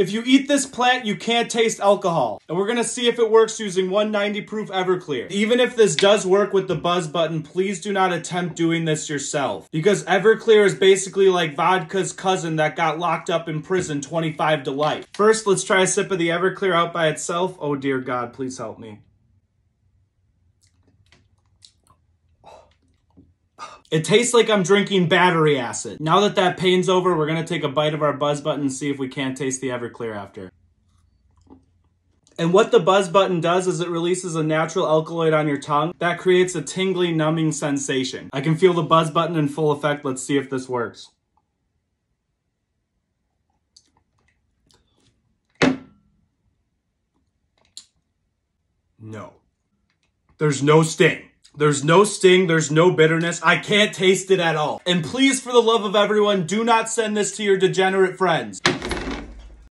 If you eat this plant, you can't taste alcohol. And we're gonna see if it works using 190 proof Everclear. Even if this does work with the buzz button, please do not attempt doing this yourself. Because Everclear is basically like vodka's cousin that got locked up in prison 25 to life. First, let's try a sip of the Everclear out by itself. Oh dear God, please help me. It tastes like I'm drinking battery acid. Now that that pain's over, we're gonna take a bite of our buzz button and see if we can't taste the Everclear after. And what the buzz button does is it releases a natural alkaloid on your tongue that creates a tingly, numbing sensation. I can feel the buzz button in full effect. Let's see if this works. No. There's no sting. There's no sting, there's no bitterness. I can't taste it at all. And please, for the love of everyone, do not send this to your degenerate friends.